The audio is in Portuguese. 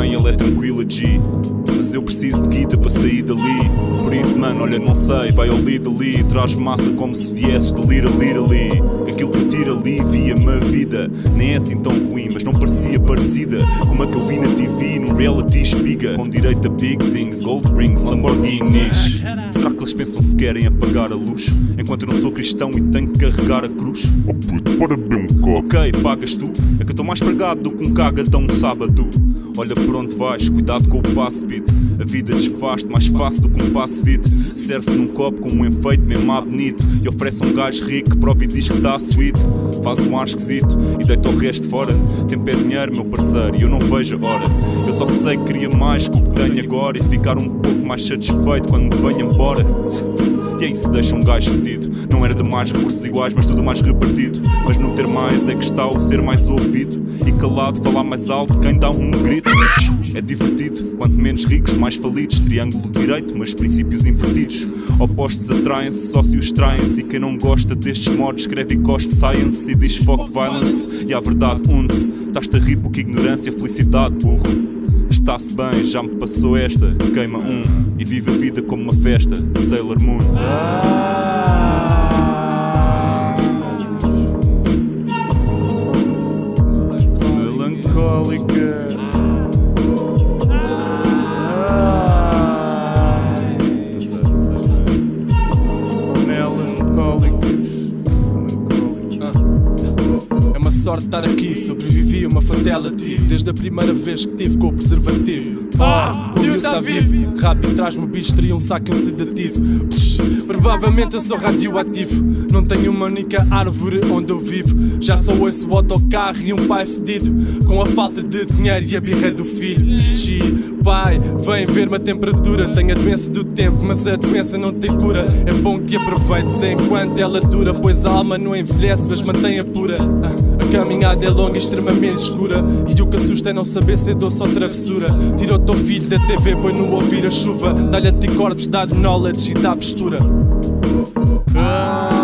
mãe, ela é tranquila, G. Mas eu preciso de guita para sair dali. Por isso, mano, olha, não sei, vai ao lead ali. Traz massa como se viesses de lir a lir ali. Aquilo que eu tiro ali via-me a vida. Nem é assim tão big things, gold rings, Lamborghinis. Será que eles pensam se querem apagar a luz? Enquanto eu não sou cristão e tenho que carregar a cruz? Oh puto, um copo. Ok, pagas tu. É que eu estou mais pregado do que um cagadão um sábado. Olha por onde vais, cuidado com o passo beat. A vida desfaz-te mais fácil do que um passo fit. Serve num copo com um enfeite mesmo à bonito. E oferece a um gajo rico que prova e diz que está sweet. Faz um ar esquisito e deita o resto fora. Tempo é dinheiro, meu parceiro, e eu não vejo a hora. Eu só sei que queria mais que o que agora e ficar um pouco mais satisfeito quando me venho embora. E é isso deixa um gajo fedido. Não era de mais recursos iguais, mas tudo mais repartido. Mas no ter mais é que está o ser mais ouvido. E calado, falar mais alto, quem dá um grito. É divertido, quanto menos ricos, mais falidos. Triângulo direito, mas princípios invertidos. Opostos atraem-se, sócios traem-se. E quem não gosta destes modos escreve e cospe science e diz fuck violence. E a verdade une-se. Estás-te a rir porque ignorância, felicidade, burro. Está-se bem, já me passou esta. Queima um e vive a vida como uma festa. Sailor Moon. Melancólica. Sorte estar aqui, sobrevivi a uma fatality Desde a primeira vez que tive com o preservativo. Ah, o miúdo está vivo? Rápido traz-me o bicho, teria um saco e um sedativo. Psh, Provavelmente eu sou radioativo. Não tenho uma única árvore onde eu vivo. Já só ouço o autocarro e um pai fedido. Com a falta de dinheiro e a birra do filho. Chi, pai, vem ver-me a temperatura. Tenho a doença do tempo, mas a doença não tem cura. É bom que aproveite-se enquanto ela dura Pois a alma não envelhece, mas mantém-a pura. Ah, A caminhada é longa e extremamente escura. E o que assusta é não saber se é doce ou travessura. Tira o teu filho da TV, põe no ouvir a chuva. Dá-lhe anticorpos, dá-lhe knowledge e dá postura. Melancólica.